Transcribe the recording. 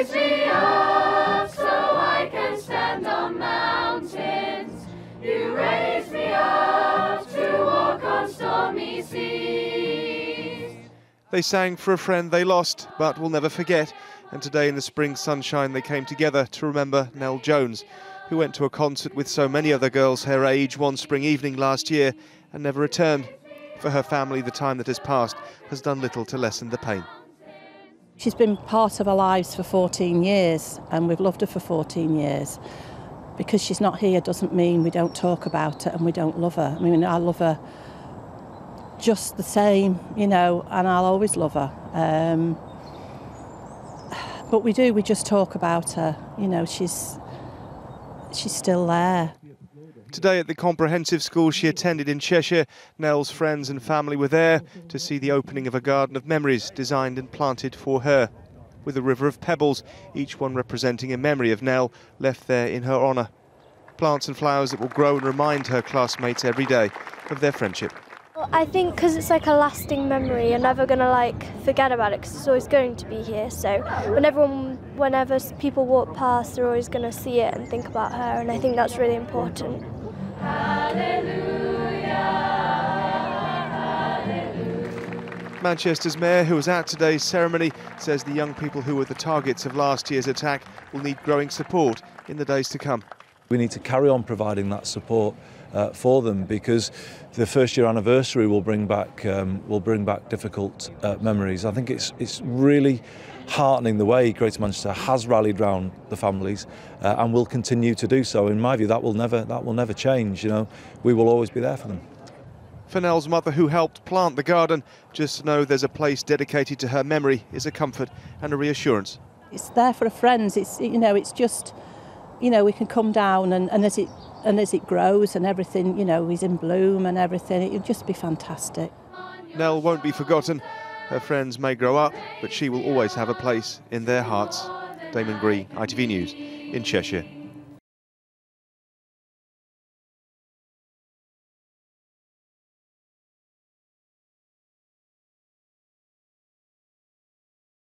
raise me up so I can stand on mountains. You raise me up to walk on stormy seas. They sang for a friend they lost but will never forget. And today in the spring sunshine they came together to remember Nell Jones, who went to a concert with so many other girls her age one spring evening last year and never returned. For her family, the time that has passed has done little to lessen the pain. She's been part of our lives for 14 years and we've loved her for 14 years. Because she's not here doesn't mean we don't talk about her and we don't love her. I mean, I love her just the same, you know, and I'll always love her. Um, but we do, we just talk about her. You know, she's she's still there. Today at the comprehensive school she attended in Cheshire, Nell's friends and family were there to see the opening of a garden of memories designed and planted for her. With a river of pebbles, each one representing a memory of Nell left there in her honour. Plants and flowers that will grow and remind her classmates every day of their friendship. I think because it's like a lasting memory, you're never gonna like forget about it because it's always going to be here. So whenever whenever people walk past, they're always gonna see it and think about her, and I think that's really important. Manchester's mayor, who was at today's ceremony, says the young people who were the targets of last year's attack will need growing support in the days to come. We need to carry on providing that support uh, for them because the first year anniversary will bring back um, will bring back difficult uh, memories. I think it's it's really heartening the way Greater Manchester has rallied round the families uh, and will continue to do so. In my view, that will never that will never change. You know, we will always be there for them. For Nell's mother, who helped plant the garden, just to know there's a place dedicated to her memory is a comfort and a reassurance. It's there for a friends. It's you know, it's just you know, we can come down and, and as it and as it grows and everything, you know, is in bloom and everything, it'll just be fantastic. Nell won't be forgotten. Her friends may grow up, but she will always have a place in their hearts. Damon Green, ITV News, in Cheshire.